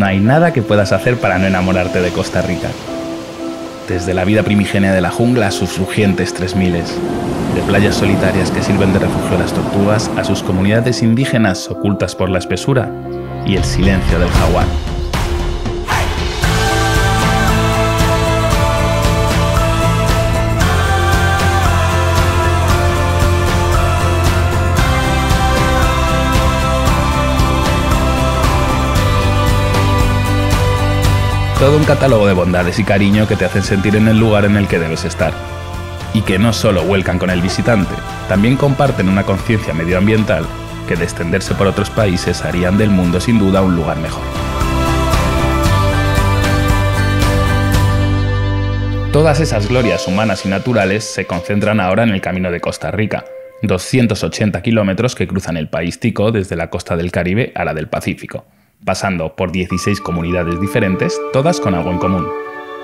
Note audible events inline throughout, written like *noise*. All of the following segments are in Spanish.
no hay nada que puedas hacer para no enamorarte de Costa Rica. Desde la vida primigenia de la jungla a sus rugientes tres miles, de playas solitarias que sirven de refugio a las tortugas a sus comunidades indígenas ocultas por la espesura y el silencio del jaguar. Todo un catálogo de bondades y cariño que te hacen sentir en el lugar en el que debes estar. Y que no solo vuelcan con el visitante, también comparten una conciencia medioambiental que de extenderse por otros países harían del mundo sin duda un lugar mejor. Todas esas glorias humanas y naturales se concentran ahora en el camino de Costa Rica, 280 kilómetros que cruzan el país tico desde la costa del Caribe a la del Pacífico pasando por 16 comunidades diferentes, todas con algo en común.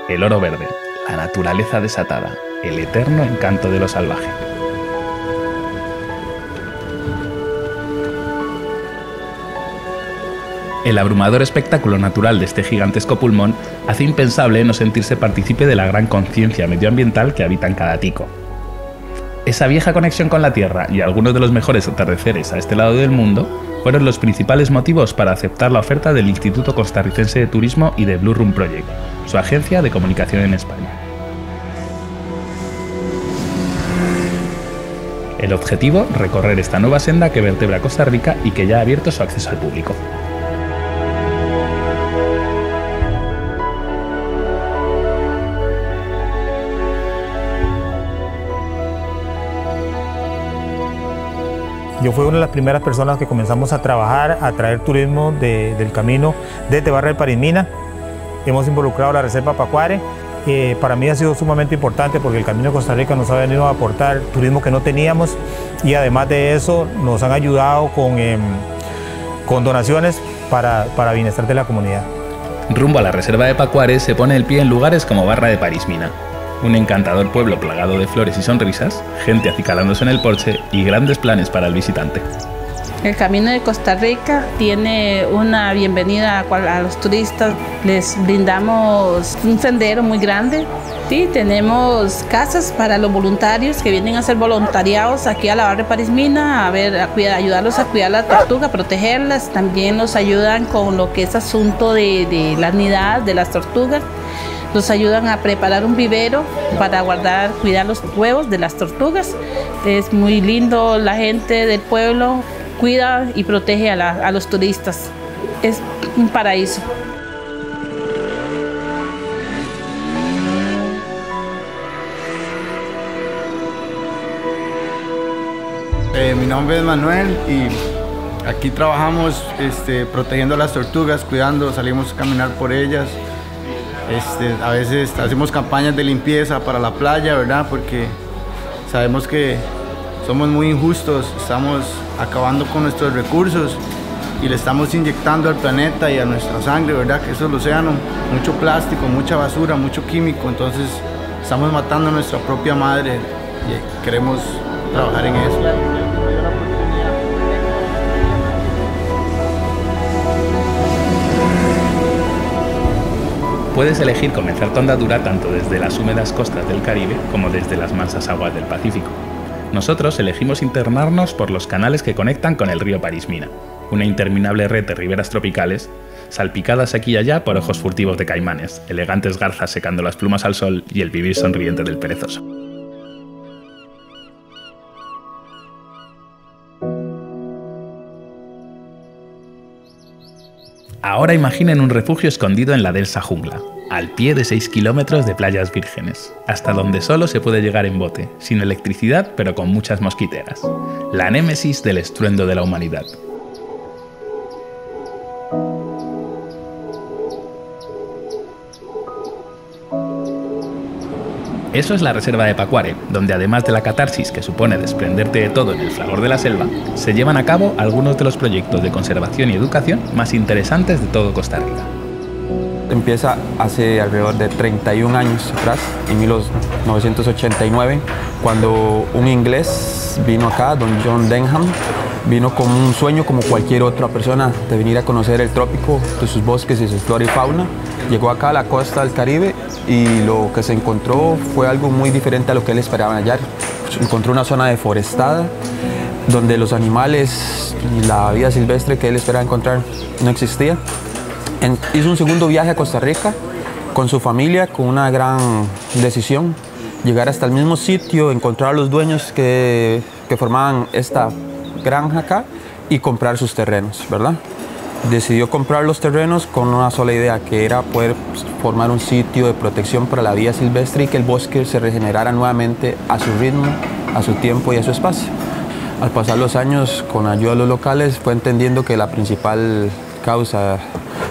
El oro verde, la naturaleza desatada, el eterno encanto de lo salvaje. El abrumador espectáculo natural de este gigantesco pulmón hace impensable no sentirse partícipe de la gran conciencia medioambiental que habita en cada tico. Esa vieja conexión con la Tierra y algunos de los mejores atardeceres a este lado del mundo fueron los principales motivos para aceptar la oferta del Instituto Costarricense de Turismo y de Blue Room Project, su agencia de comunicación en España. El objetivo, recorrer esta nueva senda que vertebra Costa Rica y que ya ha abierto su acceso al público. Yo fui una de las primeras personas que comenzamos a trabajar, a traer turismo del camino desde Barra del Parimina. Hemos involucrado la Reserva Pacuare. Para mí ha sido sumamente importante porque el Camino de Costa Rica nos ha venido a aportar turismo que no teníamos y además de eso nos han ayudado con, em, donaciones para, para bienestar de la comunidad. Rumbo a la Reserva de Pacuare se pone el pie en lugares como Barra de Parismina, un encantador pueblo plagado de flores y sonrisas, gente acicalándose en el porche y grandes planes para el visitante. El Camino de Costa Rica tiene una bienvenida a los turistas. Les brindamos un sendero muy grande. Sí, tenemos casas para los voluntarios que vienen a ser voluntariados aquí a la barra Parismina, a ver, a ayudarlos a cuidar la tortuga, protegerlas. También nos ayudan con lo que es asunto de, de la unidad de las tortugas nos ayudan a preparar un vivero para guardar, cuidar los huevos de las tortugas. Es muy lindo, la gente del pueblo cuida y protege a, los turistas. Es un paraíso. Eh, mi nombre es Manuel y aquí trabajamos este, protegiendo las tortugas, cuidando, salimos a caminar por ellas, este, a veces hacemos campañas de limpieza para la playa, ¿verdad? Porque sabemos que somos muy injustos, estamos acabando con nuestros recursos y le estamos inyectando al planeta y a nuestra sangre, ¿verdad? Que eso es el océano, mucho plástico, mucha basura, mucho químico, entonces estamos matando a nuestra propia madre y queremos trabajar en eso. Puedes elegir comenzar tu andadura tanto desde las húmedas costas del Caribe como desde las mansas aguas del Pacífico. Nosotros elegimos internarnos por los canales que conectan con el río Parismina, una interminable red de riberas tropicales, salpicadas aquí y allá por ojos furtivos de caimanes, elegantes garzas secando las plumas al sol y el vivir sonriente del perezoso. Ahora imaginen un refugio escondido en la densa jungla, al pie de 6 kilómetros de playas vírgenes, hasta donde solo se puede llegar en bote, sin electricidad pero con muchas mosquiteras. La némesis del estruendo de la humanidad. Eso es la reserva de Pacuare, donde además de la catarsis que supone desprenderte de todo en el fragor de la selva, se llevan a cabo algunos de los proyectos de conservación y educación más interesantes de todo Costa Rica. Empieza hace alrededor de 31 años atrás, en 1989, cuando un inglés vino acá, don John Denham, Vino con un sueño como cualquier otra persona de venir a conocer el trópico, de sus bosques y su flora y fauna. Llegó acá a la costa del Caribe y lo que se encontró fue algo muy diferente a lo que él esperaba hallar. Encontró una zona deforestada donde los animales y la vida silvestre que él esperaba encontrar no existía. hizo un segundo viaje a Costa Rica con su familia con una gran decisión, llegar hasta el mismo sitio, encontrar a los dueños que, que formaban esta granja acá y comprar sus terrenos, ¿verdad? Decidió comprar los terrenos con una sola idea, que era poder formar un sitio de protección para la vida silvestre y que el bosque se regenerara nuevamente a su ritmo, a su tiempo y a su espacio. Al pasar los años, con ayuda de los locales, fue entendiendo que la principal causa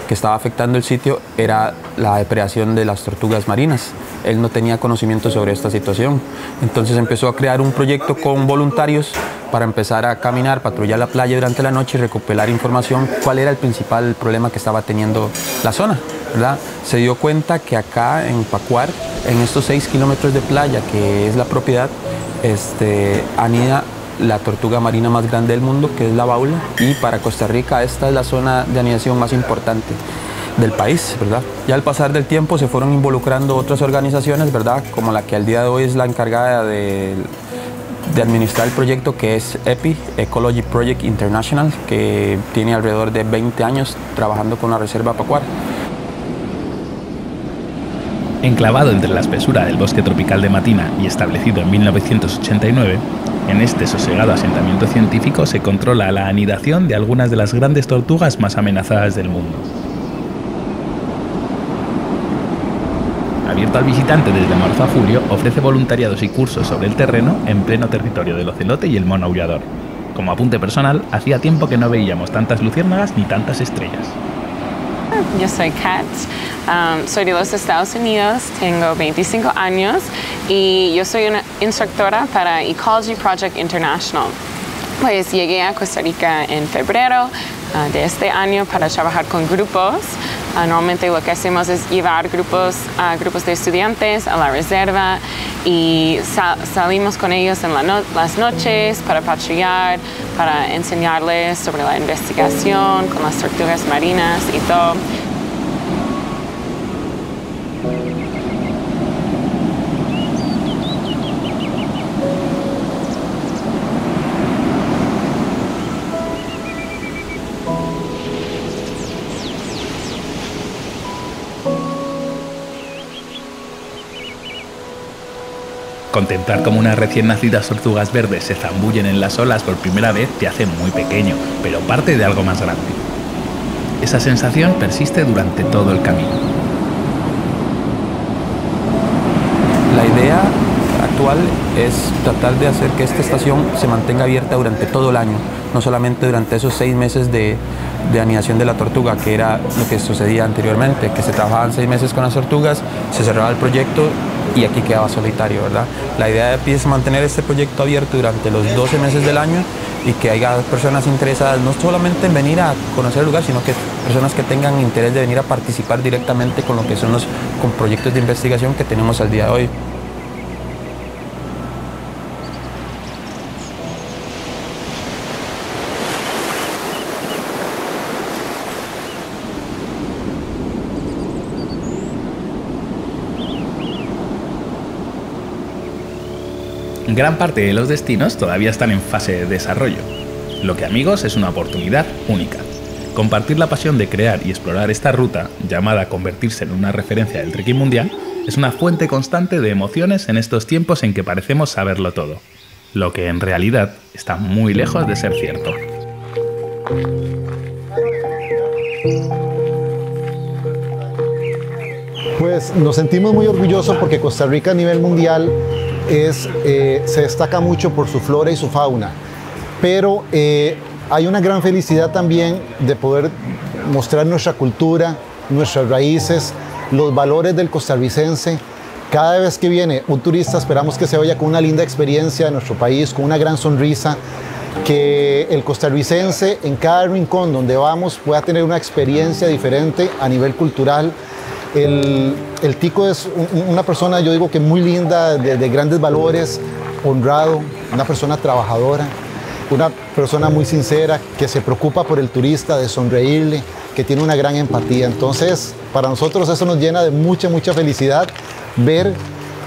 que estaba afectando el sitio era la depredación de las tortugas marinas. Él no tenía conocimiento sobre esta situación. Entonces empezó a crear un proyecto con voluntarios para empezar a caminar, patrullar la playa durante la noche y recopilar información cuál era el principal problema que estaba teniendo la zona. ¿verdad? Se dio cuenta que acá en Pacuar, en estos 6 kilómetros de playa que es la propiedad, este, anida la tortuga marina más grande del mundo, que es la baula, y para Costa Rica esta es la zona de anidación más importante del país, ¿verdad? Ya al pasar del tiempo se fueron involucrando otras organizaciones, ¿verdad? Como la que al día de hoy es la encargada de, de administrar el proyecto, que es EPI, Ecology Project International, que tiene alrededor de 20 años trabajando con la Reserva Pacuar. Enclavado entre la espesura del bosque tropical de Matina y establecido en 1989, en este sosegado asentamiento científico se controla la anidación de algunas de las grandes tortugas más amenazadas del mundo. Abierto al visitante desde marzo a julio, ofrece voluntariados y cursos sobre el terreno en pleno territorio del ocelote y el mono aullador. Como apunte personal, hacía tiempo que no veíamos tantas luciérnagas ni tantas estrellas. Yo soy Kat, um, soy de los Estados Unidos, tengo 25 años y yo soy una instructora para Ecology Project International. Pues llegué a Costa Rica en febrero uh, de este año para trabajar con grupos. Normalmente lo que hacemos es llevar grupos, uh, grupos de estudiantes a la reserva y salimos con ellos en las noches para patrullar, para enseñarles sobre la investigación con las tortugas marinas y todo. Contemplar como unas recién nacidas tortugas verdes se zambullen en las olas por primera vez te hace muy pequeño, pero parte de algo más grande. Esa sensación persiste durante todo el camino. La idea actual es tratar de hacer que esta estación se mantenga abierta durante todo el año, no solamente durante esos seis meses de, de anidación de la tortuga, que era lo que sucedía anteriormente, que se trabajaban seis meses con las tortugas, se cerraba el proyecto y aquí quedaba solitario, ¿verdad? La idea de es mantener este proyecto abierto durante los 12 meses del año y que haya personas interesadas no solamente en venir a conocer el lugar, sino que personas que tengan interés de venir a participar directamente con lo que son los con proyectos de investigación que tenemos al día de hoy. Gran parte de los destinos todavía están en fase de desarrollo, lo que amigos es una oportunidad única. Compartir la pasión de crear y explorar esta ruta, llamada convertirse en una referencia del trekking mundial, es una fuente constante de emociones en estos tiempos en que parecemos saberlo todo, lo que en realidad está muy lejos de ser cierto. Pues nos sentimos muy orgullosos porque Costa Rica a nivel mundial eh, se destaca mucho por su flora y su fauna, pero eh, hay una gran felicidad también de poder mostrar nuestra cultura, nuestras raíces, los valores del costarricense. Cada vez que viene un turista esperamos que se vaya con una linda experiencia de nuestro país, con una gran sonrisa, que el costarricense en cada rincón donde vamos pueda tener una experiencia diferente a nivel cultural, el, tico es una persona, yo digo que muy linda, de, grandes valores, honrado, una persona trabajadora. una persona muy sincera, que se preocupa por el turista, de sonreírle, que tiene una gran empatía. Entonces, para nosotros eso nos llena de mucha, mucha felicidad ver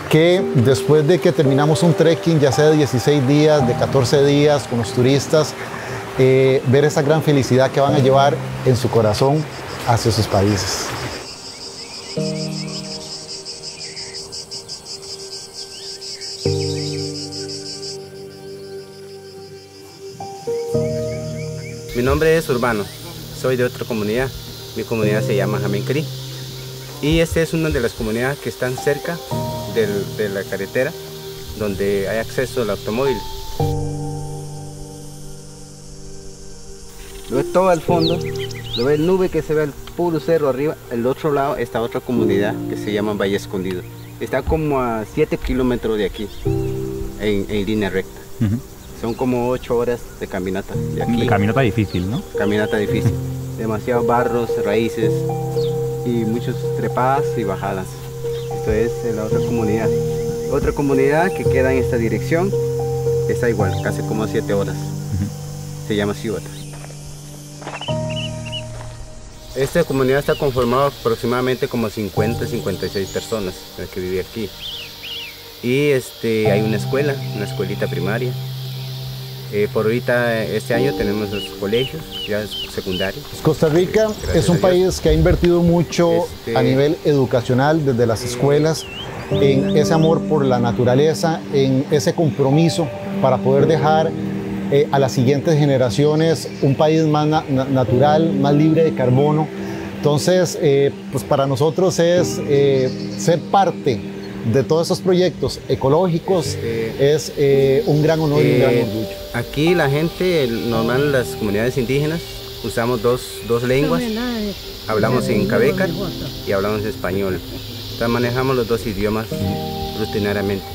que después de que terminamos un trekking, ya sea de 16 días, de 14 días con los turistas, eh, ver esa gran felicidad que van a llevar en su corazón hacia sus países. Mi nombre es Urbano, soy de otra comunidad. Mi comunidad se llama Jamencri. Y esta es una de las comunidades que están cerca de la carretera, donde hay acceso al automóvil. Lo todo al fondo, lo ve el nube que se ve el puro cerro arriba. El otro lado está otra comunidad que se llama Valle Escondido. Está como a 7 kilómetros de aquí, en, línea recta. Son como ocho horas de caminata de aquí. Caminata difícil, ¿no? Caminata difícil. Demasiados barros, raíces y muchas trepadas y bajadas. Esto es la otra comunidad. Otra comunidad que queda en esta dirección está igual, casi como siete horas. Se llama Ciudad. Esta comunidad está conformada aproximadamente como 50, 56 personas que viven aquí. Y este, hay una escuela, una escuelita primaria, eh, por ahorita, este año tenemos los colegios, ya secundarios. Costa Rica es un país que ha invertido mucho este a nivel educacional, desde las escuelas, en ese amor por la naturaleza, en ese compromiso para poder dejar eh, a las siguientes generaciones un país más natural, más libre de carbono. Entonces, eh, pues para nosotros es ser parte de todos esos proyectos ecológicos es eh, un gran honor y un gran eh, orgullo. Aquí la gente, normal las comunidades indígenas, usamos dos, dos lenguas. Hablamos en cabecar y hablamos español. Entonces manejamos los dos idiomas rutinariamente.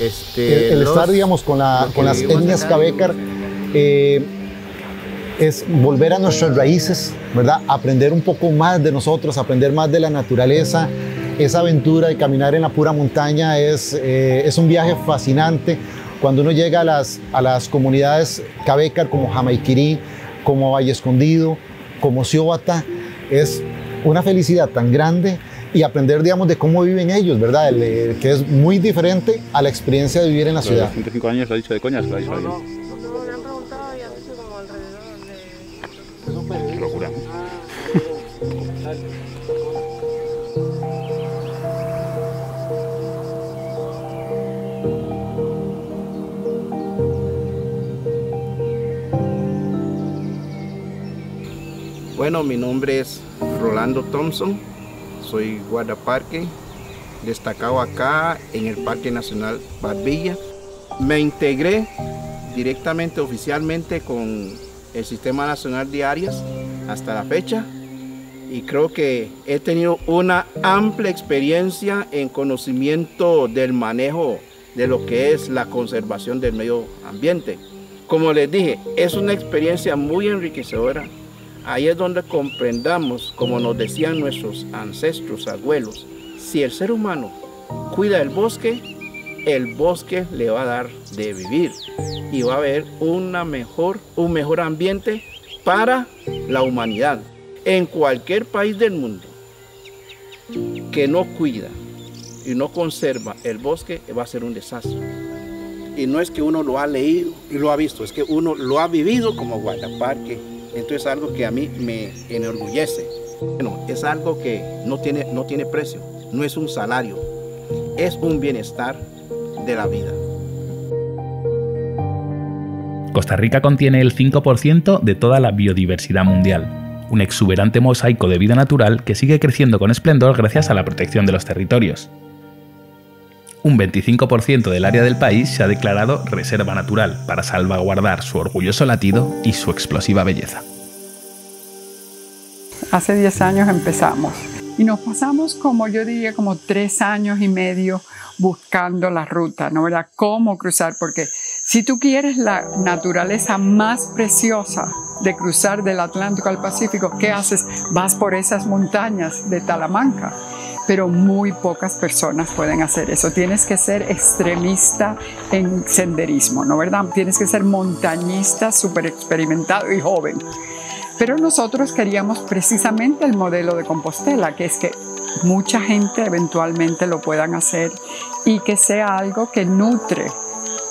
Este, el, estar, digamos, con, la, con las etnias cabecar eh, es volver a nuestras raíces, ¿verdad? Aprender un poco más de nosotros, aprender más de la naturaleza, esa aventura de caminar en la pura montaña es, eh, es un viaje fascinante. Cuando uno llega a las, a las comunidades Cabecar como Jamaiquirí, como Valle Escondido, como Ciobata, es una felicidad tan grande y aprender, digamos, de cómo viven ellos, ¿verdad? Eh, que es muy diferente a la experiencia de vivir en la ciudad. 25 años lo ha dicho de coñas, lo ha dicho Qué locura. *laughs* Bueno, mi nombre es Rolando Thompson, soy guardaparque, destacado acá en el Parque Nacional Barbilla. Me integré directamente, oficialmente con el Sistema Nacional de Áreas hasta la fecha y creo que he tenido una amplia experiencia en conocimiento del manejo de lo que es la conservación del medio ambiente. Como les dije, es una experiencia muy enriquecedora Ahí es donde comprendamos, como nos decían nuestros ancestros, abuelos, si el ser humano cuida el bosque, el bosque le va a dar de vivir y va a haber una mejor, un mejor ambiente para la humanidad. En cualquier país del mundo que no cuida y no conserva el bosque, va a ser un desastre. Y no es que uno lo ha leído y lo ha visto, es que uno lo ha vivido como guardaparque, entonces es algo que a mí me enorgullece. Bueno, es algo que no tiene, no tiene precio, no es un salario, es un bienestar de la vida. Costa Rica contiene el 5% de toda la biodiversidad mundial, un exuberante mosaico de vida natural que sigue creciendo con esplendor gracias a la protección de los territorios. Un 25% del área del país se ha declarado reserva natural para salvaguardar su orgulloso latido y su explosiva belleza. Hace 10 años empezamos y nos pasamos como yo diría como tres años y medio buscando la ruta, ¿no? ¿Verdad? Cómo cruzar, porque si tú quieres la naturaleza más preciosa de cruzar del Atlántico al Pacífico, ¿qué haces? Vas por esas montañas de Talamanca pero muy pocas personas pueden hacer eso. Tienes que ser extremista en senderismo, ¿no verdad? Tienes que ser montañista, súper experimentado y joven. Pero nosotros queríamos precisamente el modelo de Compostela, que es que mucha gente eventualmente lo puedan hacer y que sea algo que nutre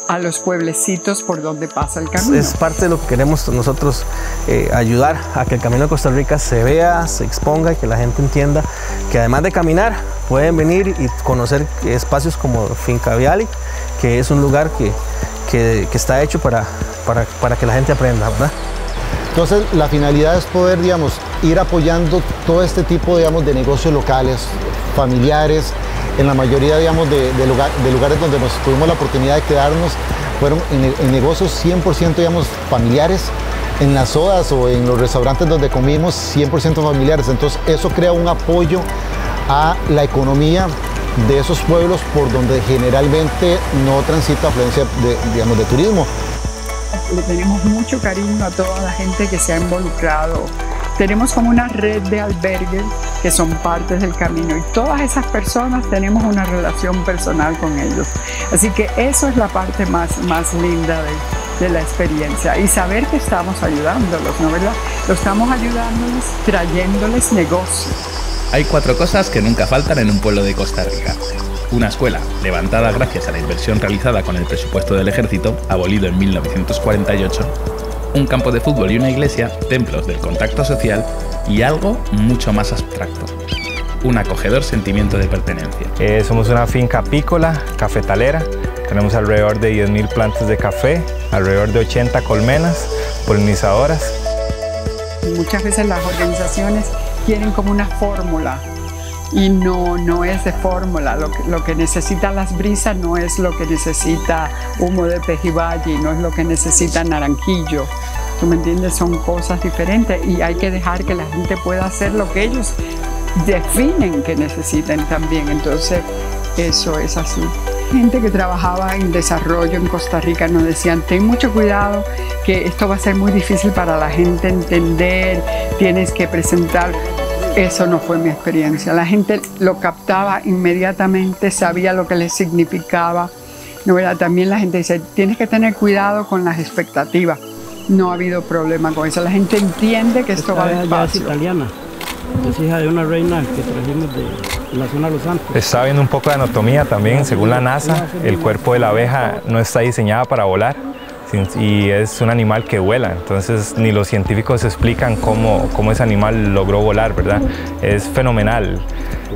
a los pueblecitos por donde pasa el camino. Es parte de lo que queremos nosotros eh, ayudar a que el Camino de Costa Rica se vea, se exponga y que la gente entienda que además de caminar pueden venir y conocer espacios como Finca Viali, que es un lugar que, que, está hecho para, para, para que la gente aprenda, ¿verdad? Entonces, la finalidad es poder, digamos, ir apoyando todo este tipo, digamos, de negocios locales, familiares, en la mayoría, digamos, de, lugares donde nos tuvimos la oportunidad de quedarnos, fueron en, negocios 100%, digamos, familiares, en las sodas o en los restaurantes donde comimos 100% familiares. Entonces, eso crea un apoyo a la economía de esos pueblos por donde generalmente no transita afluencia de, digamos, de turismo. Le tenemos mucho cariño a toda la gente que se ha involucrado tenemos como una red de albergues que son partes del camino y todas esas personas tenemos una relación personal con ellos. Así que eso es la parte más, más linda de, de la experiencia y saber que estamos ayudándolos, ¿no verdad? Lo estamos ayudándoles trayéndoles negocios. Hay cuatro cosas que nunca faltan en un pueblo de Costa Rica. Una escuela, levantada gracias a la inversión realizada con el presupuesto del ejército, abolido en 1948, un campo de fútbol y una iglesia, templos del contacto social y algo mucho más abstracto, un acogedor sentimiento de pertenencia. Eh, somos una finca apícola, cafetalera, tenemos alrededor de 10.000 plantas de café, alrededor de 80 colmenas polinizadoras. Muchas veces las organizaciones quieren como una fórmula y no, no es de fórmula. Lo que, lo que necesita las brisas no es lo que necesita humo de pejibayi, no es lo que necesita naranjillo. ¿Tú me entiendes? Son cosas diferentes y hay que dejar que la gente pueda hacer lo que ellos definen que necesiten también. Entonces, eso es así. Gente que trabajaba en desarrollo en Costa Rica nos decían, ten mucho cuidado, que esto va a ser muy difícil para la gente entender, tienes que presentar eso no fue mi experiencia. La gente lo captaba inmediatamente, sabía lo que le significaba. ¿no? También la gente dice, tienes que tener cuidado con las expectativas. No ha habido problema con eso. La gente entiende que esto va despacio. es italiana. Es hija de una reina que trajimos de la zona de Los Santos. Estaba viendo un poco de anatomía también. Según la NASA, el cuerpo de la abeja no está diseñado para volar y es un animal que vuela, entonces ni los científicos explican cómo, cómo ese animal logró volar, ¿verdad? Es fenomenal,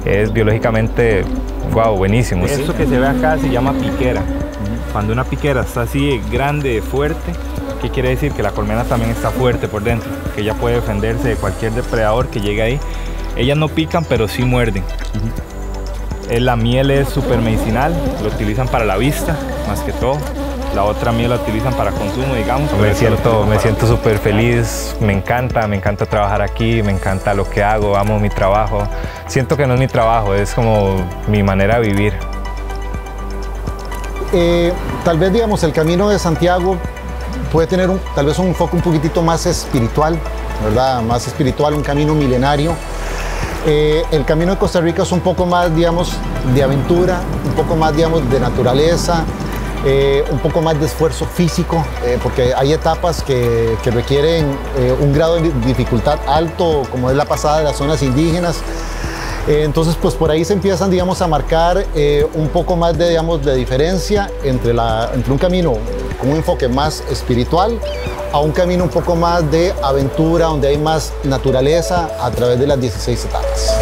es biológicamente, wow, buenísimo. Esto que se ve acá se llama piquera. Cuando una piquera está así grande, fuerte, ¿qué quiere decir? Que la colmena también está fuerte por dentro, que ella puede defenderse de cualquier depredador que llegue ahí. Ellas no pican, pero sí muerden. La miel es súper medicinal, lo utilizan para la vista, más que todo la otra miel la utilizan para consumo, digamos. Me siento, me siento súper feliz, me encanta, me encanta trabajar aquí, me encanta lo que hago, amo mi trabajo. Siento que no es mi trabajo, es como mi manera de vivir. Eh, tal vez, digamos, el camino de Santiago puede tener un, tal vez un foco un poquitito más espiritual, ¿verdad? Más espiritual, un camino milenario. Eh, el camino de Costa Rica es un poco más, digamos, de aventura, un poco más, digamos, de naturaleza, eh, un poco más de esfuerzo físico, eh, porque hay etapas que, requieren eh, un grado de dificultad alto, como es la pasada de las zonas indígenas. entonces, pues por ahí se empiezan, digamos, a marcar un poco más de, digamos, de diferencia entre, la, entre un camino con un enfoque más espiritual a un camino un poco más de aventura, donde hay más naturaleza a través de las 16 etapas.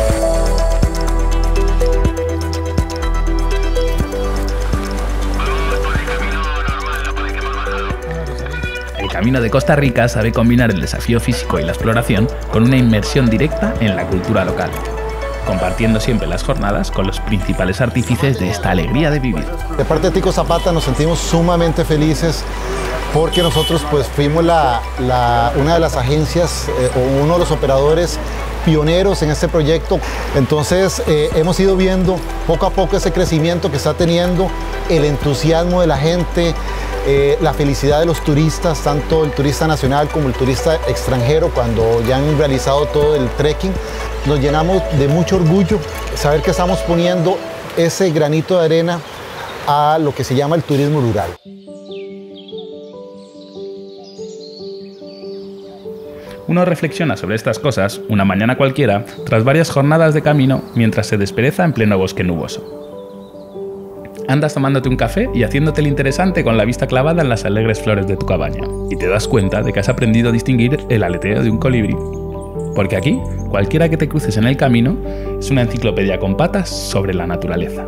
Camino de Costa Rica sabe combinar el desafío físico y la exploración con una inmersión directa en la cultura local, compartiendo siempre las jornadas con los principales artífices de esta alegría de vivir. De parte de Tico Zapata nos sentimos sumamente felices porque nosotros pues fuimos la, una de las agencias eh, o uno de los operadores pioneros en este proyecto. Entonces eh, hemos ido viendo poco a poco ese crecimiento que está teniendo, el entusiasmo de la gente, eh, la felicidad de los turistas, tanto el turista nacional como el turista extranjero, cuando ya han realizado todo el trekking. Nos llenamos de mucho orgullo saber que estamos poniendo ese granito de arena a lo que se llama el turismo rural. Uno reflexiona sobre estas cosas una mañana cualquiera tras varias jornadas de camino mientras se despereza en pleno bosque nuboso. Andas tomándote un café y haciéndote el interesante con la vista clavada en las alegres flores de tu cabaña, y te das cuenta de que has aprendido a distinguir el aleteo de un colibrí. Porque aquí, cualquiera que te cruces en el camino es una enciclopedia con patas sobre la naturaleza.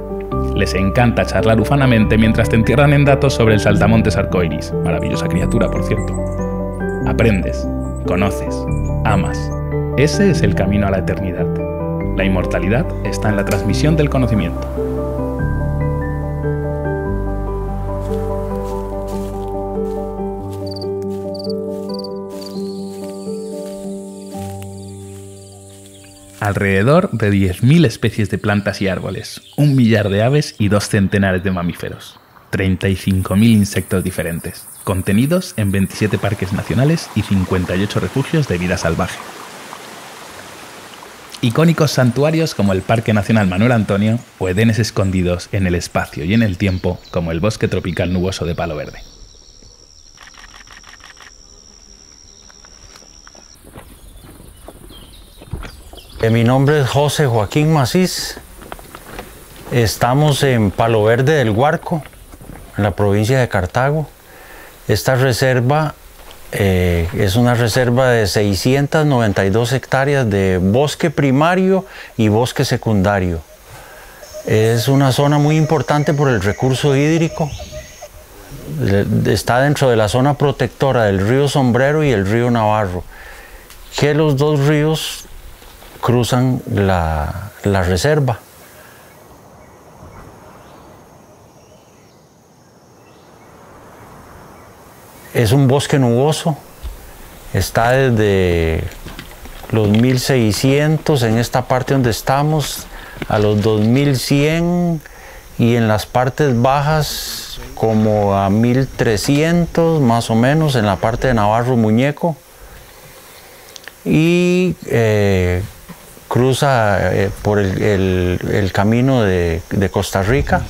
Les encanta charlar ufanamente mientras te entierran en datos sobre el saltamontes arcoiris, maravillosa criatura, por cierto. Aprendes, conoces, amas. Ese es el camino a la eternidad. La inmortalidad está en la transmisión del conocimiento. Alrededor de 10.000 especies de plantas y árboles, un millar de aves y dos centenares de mamíferos. 35.000 insectos diferentes, contenidos en 27 parques nacionales y 58 refugios de vida salvaje. Icónicos santuarios como el Parque Nacional Manuel Antonio o edenes escondidos en el espacio y en el tiempo como el Bosque Tropical Nuboso de Palo Verde. Eh, mi nombre es José Joaquín Macís. Estamos en Palo Verde del Huarco, en la provincia de Cartago. Esta reserva eh, es una reserva de 692 hectáreas de bosque primario y bosque secundario. Es una zona muy importante por el recurso hídrico. Está dentro de la zona protectora del río Sombrero y el río Navarro, que los dos ríos cruzan la, la reserva. Es un bosque nuboso, está desde los 1600 en esta parte donde estamos a los 2100 y en las partes bajas como a 1300 más o menos en la parte de Navarro Muñeco. Y eh, cruza eh, por el, camino de Costa Rica.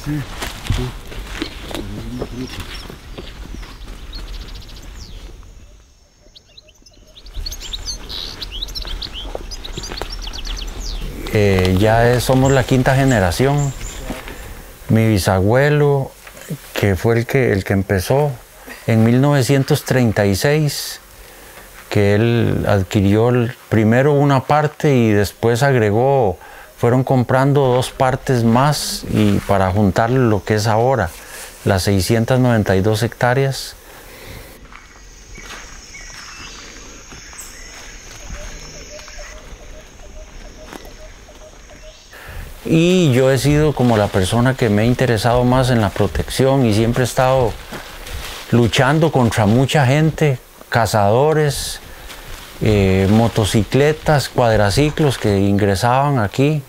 Ya somos la quinta generación. Mi bisabuelo, que fue el que, el que empezó en 1936, que él adquirió primero una parte y después agregó, fueron comprando dos partes más y para juntar lo que es ahora, las 692 hectáreas. Y yo he sido como la persona que me ha interesado más en la protección y siempre he estado luchando contra mucha gente, cazadores, eh, motocicletas, cuadraciclos que ingresaban aquí.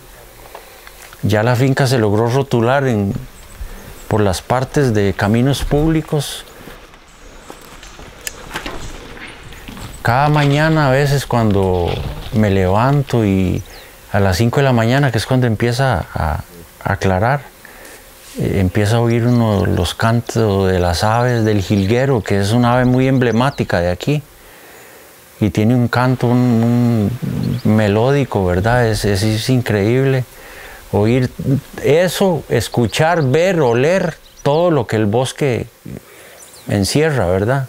Ya la finca se logró rotular en- por las partes de caminos públicos. Cada mañana a veces cuando me levanto y a las 5 de la mañana, que es cuando empieza a, aclarar, eh, empieza a oír uno los cantos de las aves del jilguero, que es una ave muy emblemática de aquí. Y tiene un canto, un, melódico, ¿verdad? Es, es- es increíble. Oír eso, escuchar, ver, oler todo lo que el bosque encierra, ¿verdad?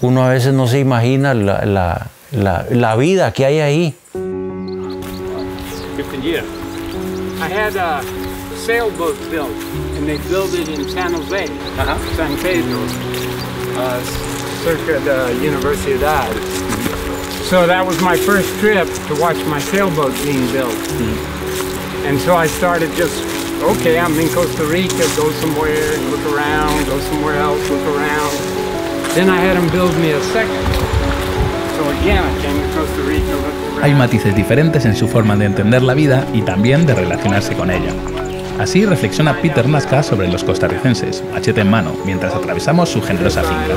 Uno a veces no se imagina la, la- la- la vida que hay ahí. Different year. I had a sailboat built, and they built it in San Jose, San Pedro, uh, circa the Universidad. So that was my first trip to watch my sailboat being built. And so I started just, okay, I'm in Costa Rica, go somewhere, and look around, go somewhere else, look around. Then I had them build me a second. Hay matices diferentes en su forma de entender la vida y también de relacionarse con ella. Así reflexiona Peter Nazca sobre los costarricenses, machete en mano, mientras atravesamos su generosa finca.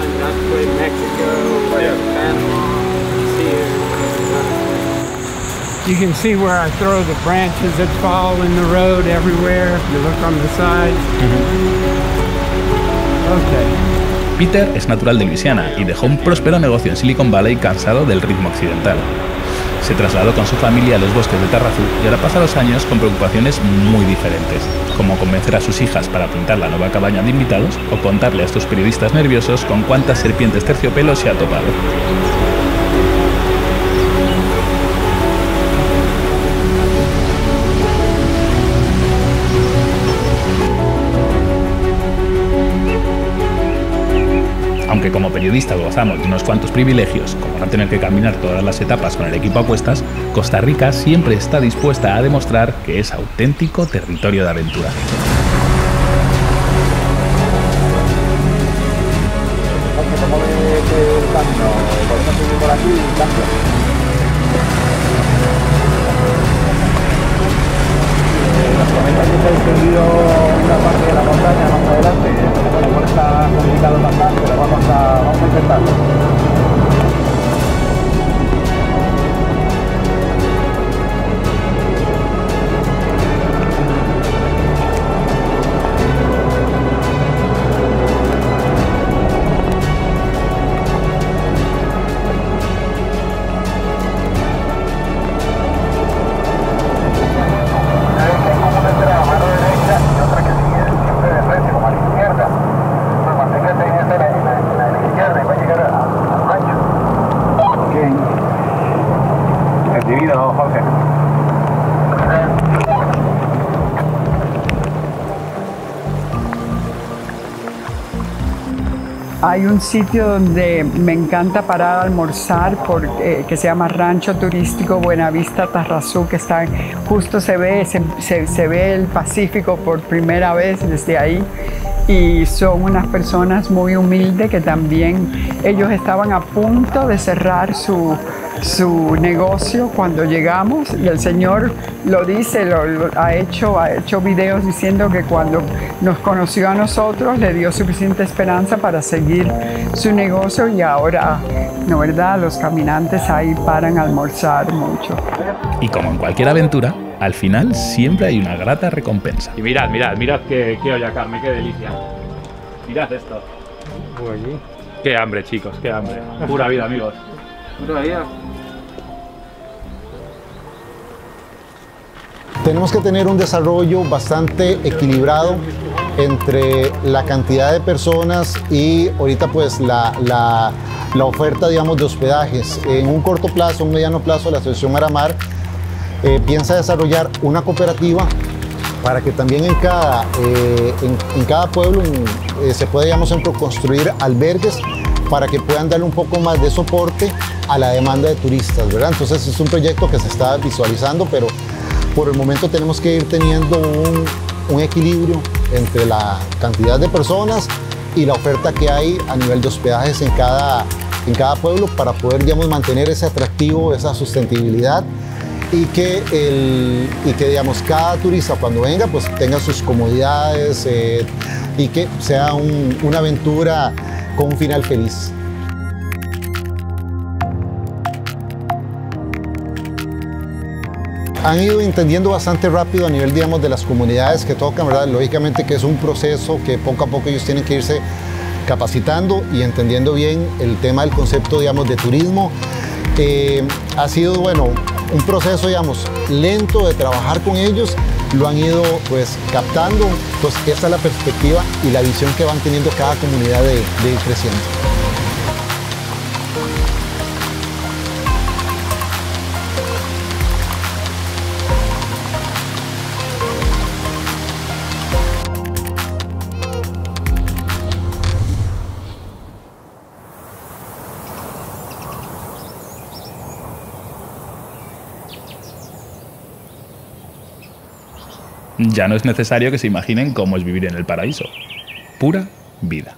You can see where I throw the branches that fall in the road everywhere. You look on the side. Okay. Peter es natural de Luisiana y dejó un próspero negocio en Silicon Valley cansado del ritmo occidental. Se trasladó con su familia a los bosques de Tarrazú y ahora pasa los años con preocupaciones muy diferentes, como convencer a sus hijas para pintar la nueva cabaña de invitados o contarle a estos periodistas nerviosos con cuántas serpientes terciopelo se ha topado. Como periodistas gozamos de unos cuantos privilegios, como no tener que caminar todas las etapas con el equipo a cuestas, Costa Rica siempre está dispuesta a demostrar que es auténtico territorio de aventura. una parte de la montaña más adelante, bueno, por está complicado bastante, pero vamos a, vamos a intentarlo. Un sitio donde me encanta parar a almorzar por, eh, se llama Rancho Turístico Buenavista Tarrazú, que está justo se ve, se- se ve el Pacífico por primera vez desde ahí. Y son unas personas muy humildes que también ellos estaban a punto de cerrar su, su negocio cuando llegamos y el Señor lo dice, lo, lo- ha, hecho, ha hecho videos diciendo que cuando nos conoció a nosotros le dio suficiente esperanza para seguir su negocio y ahora, ¿no verdad? Los caminantes ahí paran a almorzar mucho. Y como en cualquier aventura, al final siempre hay una grata recompensa. Y mirad, mirad, mirad qué, qué olla carne, qué delicia. Mirad esto. Qué hambre, chicos, qué hambre. Pura vida, amigos. Pura vida. Tenemos que tener un desarrollo bastante equilibrado entre la cantidad de personas y ahorita pues la, la- oferta digamos de hospedajes. En un corto plazo, un mediano plazo, la Asociación Aramar eh, piensa desarrollar una cooperativa para que también en cada, eh, en, cada pueblo eh, se pueda digamos, construir albergues para que puedan darle un poco más de soporte a la demanda de turistas, ¿verdad? Entonces es un proyecto que se está visualizando, pero por el momento tenemos que ir teniendo un, equilibrio entre la cantidad de personas y la oferta que hay a nivel de hospedajes en cada, en cada pueblo para poder digamos, mantener ese atractivo, esa sustentabilidad y que, el, y que digamos, cada turista cuando venga pues tenga sus comodidades eh, y que sea un- una aventura con un final feliz. Han ido entendiendo bastante rápido a nivel, digamos, de las comunidades que tocan, ¿verdad? Lógicamente que es un proceso que poco a poco ellos tienen que irse capacitando y entendiendo bien el tema del concepto, digamos, de turismo. Eh, ha sido, bueno, un proceso, digamos, lento de trabajar con ellos, lo han ido, pues, captando. Entonces, esta es la perspectiva y la visión que van teniendo cada comunidad de, de ir creciendo. Ya no es necesario que se imaginen cómo es vivir en el paraíso. Pura vida.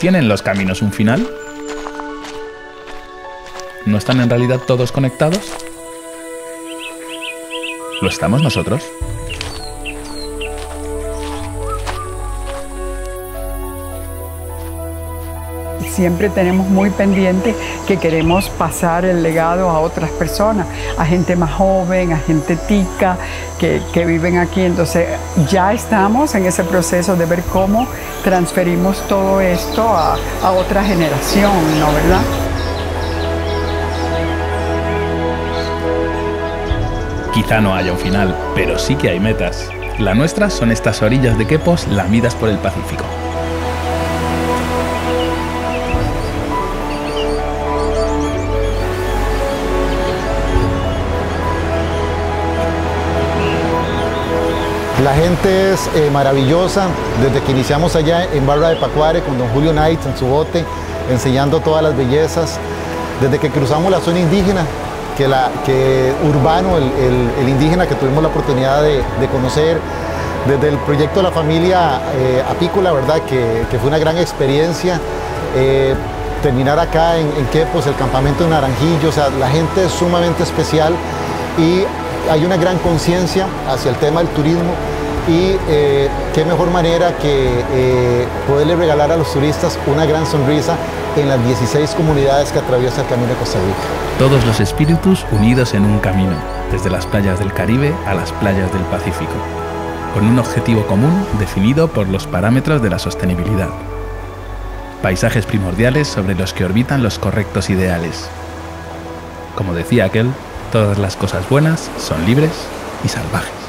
¿Tienen los caminos un final? ¿No están en realidad todos conectados? ¿Lo estamos nosotros? Siempre tenemos muy pendiente que queremos pasar el legado a otras personas, a gente más joven, a gente tica que, que viven aquí. Entonces ya estamos en ese proceso de ver cómo transferimos todo esto a, otra generación, ¿no verdad? Quizá no haya un final, pero sí que hay metas. La nuestra son estas orillas de Quepos lamidas por el Pacífico. La gente es eh, maravillosa, desde que iniciamos allá en Barra de Pacuare con don Julio Knight en su bote, enseñando todas las bellezas, desde que cruzamos la zona indígena, que, la, urbano, el, indígena que tuvimos la oportunidad de, conocer, desde el proyecto de la familia eh, apícola, ¿verdad? Que, fue una gran experiencia. Eh, terminar acá en, en Quepos, el campamento de Naranjillo, o sea, la gente es sumamente especial y hay una gran conciencia hacia el tema del turismo y eh, qué mejor manera que eh, poderle regalar a los turistas una gran sonrisa en las 16 comunidades que atraviesa el Camino de Costa Rica. Todos los espíritus unidos en un camino, desde las playas del Caribe a las playas del Pacífico, con un objetivo común definido por los parámetros de la sostenibilidad. Paisajes primordiales sobre los que orbitan los correctos ideales. Como decía aquel, todas las cosas buenas son libres y salvajes.